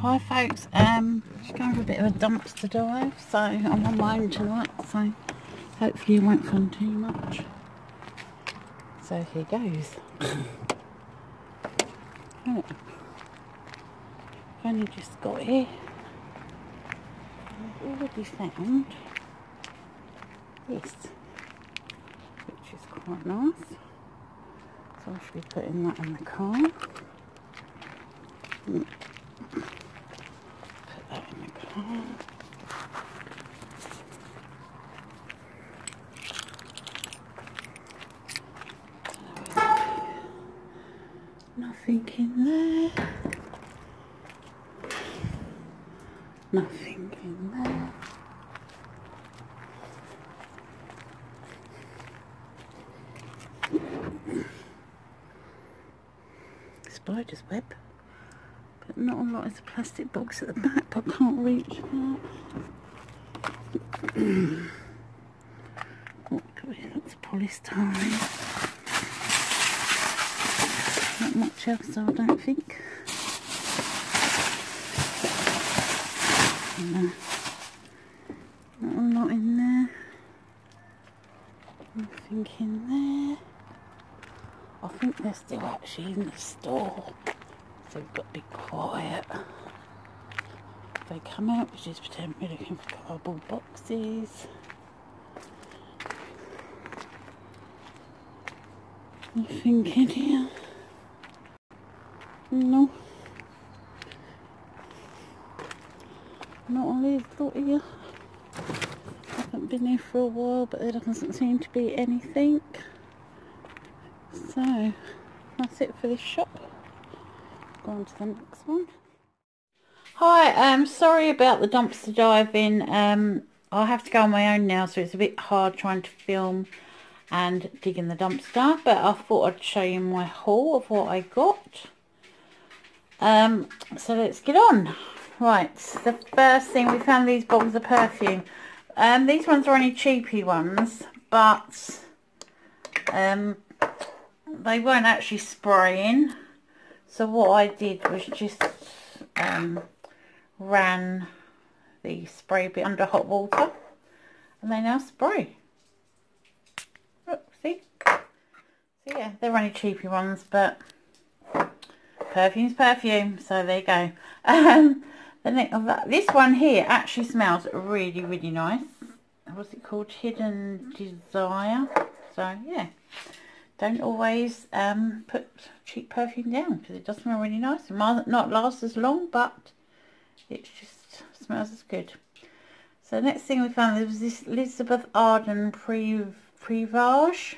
Hi folks, um, just going for a bit of a dumpster dive, so I'm on my own tonight, so hopefully you won't fun too much. So here goes. I've only just got here. I've already found this, which is quite nice. So I should be putting that in the car. Mm. Put that in the car. Nothing in there. Nothing in there. Spider's web. Not a lot. There's a plastic box at the back, but I can't reach that. Oh, what? That's polystyrene. Not much else, I don't think. No. Not a lot in there. Nothing in there. I think they're still actually in the store. So we've got to be quiet. They come out, we just pretend we're looking for cardboard boxes. Nothing in here. No. Not on this lot here. Haven't been here for a while, but there doesn't seem to be anything. So, that's it for this shop. Go on to the next one. Hi, um, sorry about the dumpster diving. Um, I have to go on my own now, so it's a bit hard trying to film and dig in the dumpster. But I thought I'd show you my haul of what I got. Um, so let's get on. Right, the first thing, we found these bottles of perfume. Um, these ones are only cheapy ones, but um, they weren't actually spraying. So what I did was just um, ran the spray bit under hot water and they now spray. Look, see? So yeah, they're only cheapy ones, but perfume's perfume, so there you go. Um, the next, this one here actually smells really, really nice. What's it called? Hidden Desire. So yeah don't always um, put cheap perfume down because it does smell really nice. It might not last as long, but it just smells as good. So next thing we found was this Elizabeth Arden Pre Prevage.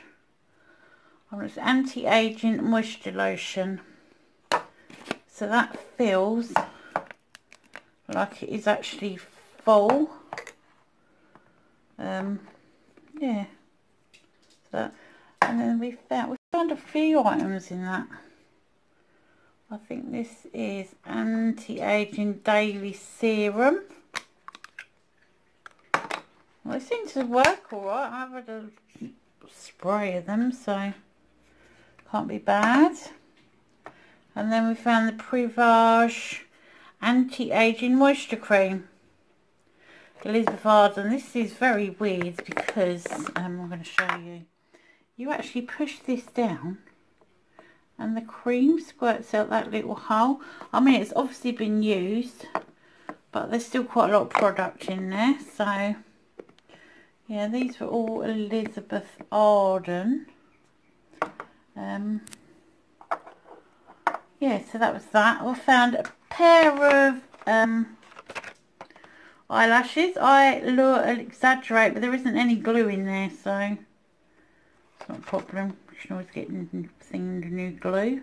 Oh, it's anti-aging moisture lotion. So that feels like it is actually full. Um, yeah. So that and then we found we found a few items in that. I think this is anti-aging daily serum. Well it seems to work alright I've had a spray of them so can't be bad. And then we found the Prevage anti-aging moisture cream. Elizabeth Arden this is very weird because um, I'm going to show you you actually push this down and the cream squirts out that little hole. I mean, it's obviously been used, but there's still quite a lot of product in there. So, yeah, these were all Elizabeth Arden. Um, yeah, so that was that. I found a pair of um, eyelashes. I exaggerate, but there isn't any glue in there, so not a problem. You can always get new glue.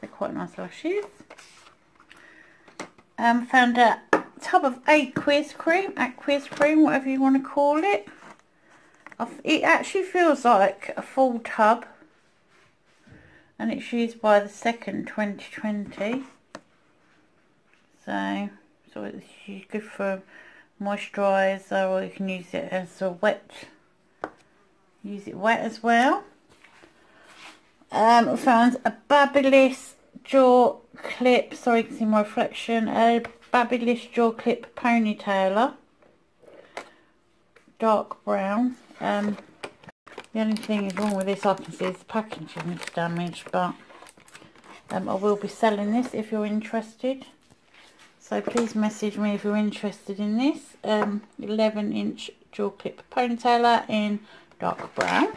They're quite nice lashes. Um, found a tub of aqueous cream, aqueous cream, whatever you want to call it. It actually feels like a full tub. And it's used by the second 2020. So, so it's good for moisturiser or you can use it as a wet use it wet as well. Um, I found a Babyliss jaw clip, sorry you can see my reflection, a Babyliss Jaw Clip Ponytailer. Dark brown. Um, the only thing is wrong with this I can see is the packaging is damaged, but um, I will be selling this if you're interested. So please message me if you're interested in this. Um, 11 inch jaw clip ponytailer in dark brown.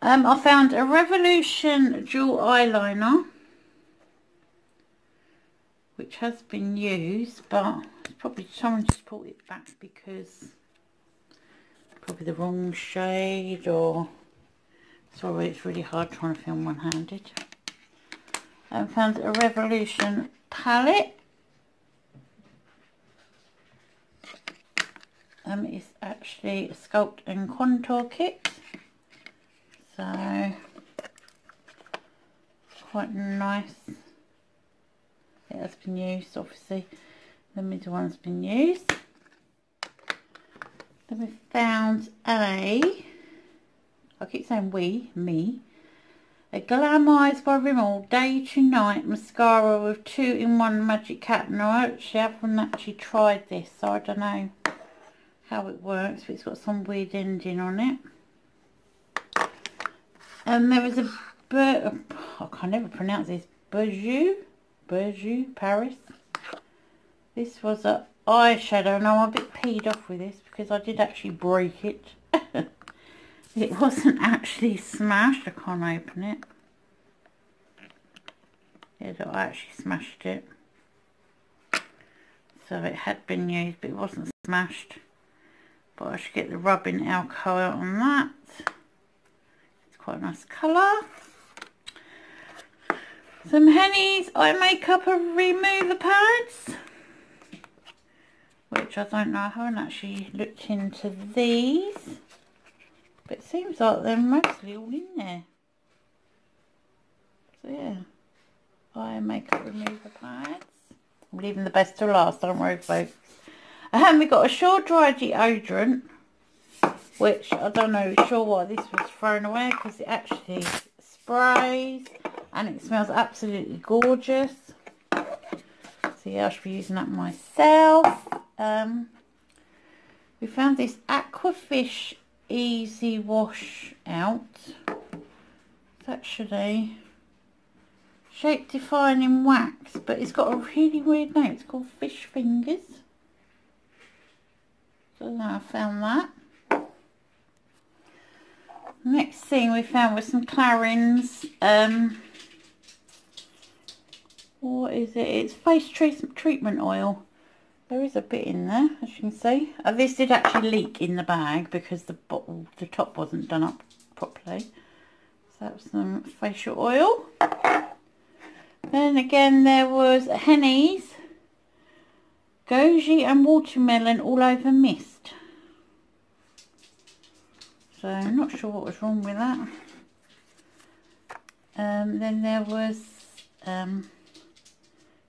Um, I found a Revolution dual eyeliner which has been used but probably someone just put it back because probably the wrong shade or sorry it's really hard trying to film one-handed. I found a Revolution palette um, it's actually a sculpt and contour kit. So quite nice. It has been used obviously. The middle one's been used. Then we found a I keep saying we me a Glam Eyes by Rimmel Day to Night Mascara with two in one magic cap. Now I actually haven't actually tried this so I don't know how it works but it's got some weird ending on it. And there was a, Bur I can never pronounce this Burjou Burjou Paris. This was a eyeshadow and I'm a bit peed off with this because I did actually break it. It wasn't actually smashed I can't open it. Yeah I actually smashed it. So it had been used but it wasn't smashed but I should get the rubbing alcohol out on that. It's quite a nice colour. Some Henny's eye makeup and remover pads. Which I don't know, I haven't actually looked into these. But it seems like they're mostly all in there. So yeah, eye makeup remover pads. I'm leaving the best to last, don't worry folks. And we got a short dry deodorant, which I don't know sure why this was thrown away because it actually sprays and it smells absolutely gorgeous. So yeah, I should be using that myself. Um, we found this Aquafish Easy Wash out. It's actually shape defining wax, but it's got a really weird name. It's called Fish Fingers. I found that. Next thing we found was some Clarins. Um, what is it? It's face treatment oil. There is a bit in there, as you can see. Uh, this did actually leak in the bag because the bottle, the top wasn't done up properly. So that was some facial oil. Then again there was Henny's Goji and watermelon all over mist. So I'm not sure what was wrong with that. Um, then there was um,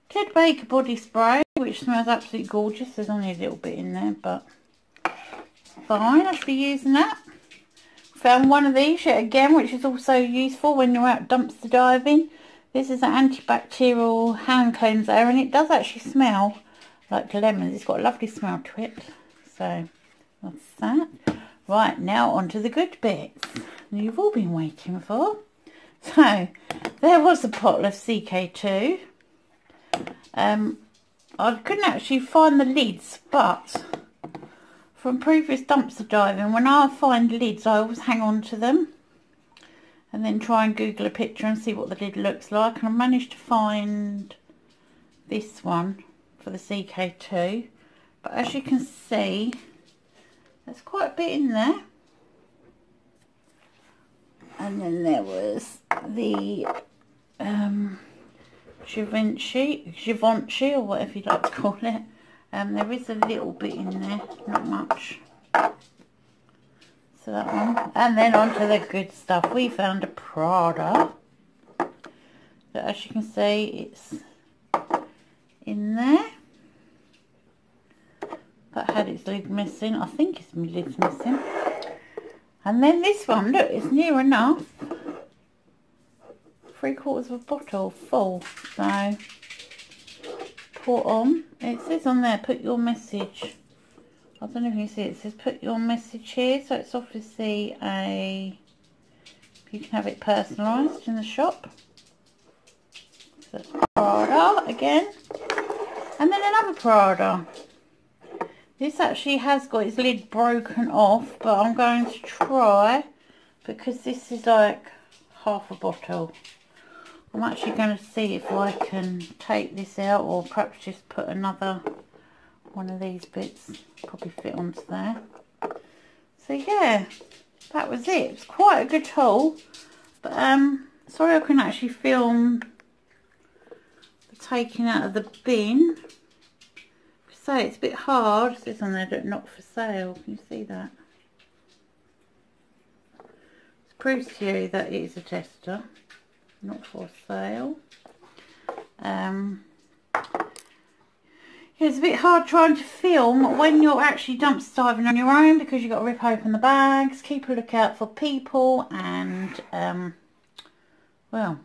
Ted Baker body spray, which smells absolutely gorgeous. There's only a little bit in there, but fine. I'll be using that. Found one of these yet again, which is also useful when you're out dumpster diving. This is an antibacterial hand cleanser, and it does actually smell like lemons. It's got a lovely smell to it. So that's that. Right, now on to the good bits. You've all been waiting for. So, there was a bottle of CK2. Um, I couldn't actually find the lids, but from previous dumpster diving, when I find lids, I always hang on to them. And then try and Google a picture and see what the lid looks like. And I managed to find this one for the CK2 but as you can see there's quite a bit in there. And then there was the um, Givenchy, Givenchy or whatever you'd like to call it. Um, there is a little bit in there not much. So that one. And then onto the good stuff. We found a Prada. That as you can see it's in there that had its lid missing. I think it's lid's missing. And then this one, look, it's near enough. Three quarters of a bottle full. So, put on. It says on there, put your message. I don't know if you see it. It says put your message here. So it's obviously a, you can have it personalised in the shop. So Prada again. And then another Prada. This actually has got its lid broken off, but I'm going to try because this is like half a bottle. I'm actually going to see if I can take this out or perhaps just put another one of these bits, probably fit onto there. So yeah, that was it. It's quite a good haul, but um, sorry I couldn't actually film the taking out of the bin. So it's a bit hard. It says on there, not for sale. Can you see that? It proves to you that it is a tester not for sale. Um, it's a bit hard trying to film when you're actually dumpster diving on your own because you've got to rip open the bags, keep a lookout for people and, um, well,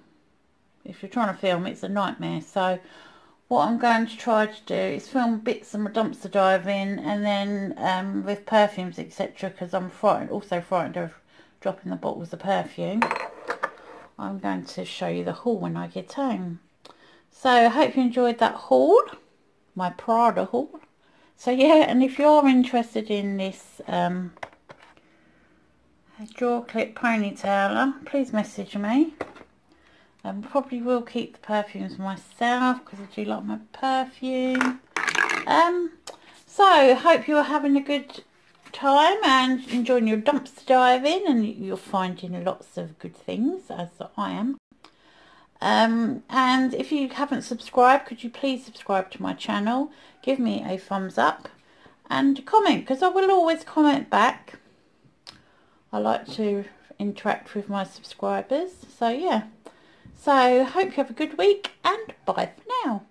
if you're trying to film it's a nightmare. So what I'm going to try to do is film bits of my dumpster diving and then um, with perfumes etc because I'm frightened, also frightened of dropping the bottles of perfume. I'm going to show you the haul when I get home. So I hope you enjoyed that haul, my Prada haul. So yeah, and if you are interested in this um, jaw clip ponytailer, please message me. I probably will keep the perfumes myself because I do like my perfume. Um, so hope you are having a good time and enjoying your dumpster diving and you're finding lots of good things as I am. Um, and if you haven't subscribed, could you please subscribe to my channel, give me a thumbs up and comment because I will always comment back. I like to interact with my subscribers. So yeah, so hope you have a good week and bye for now.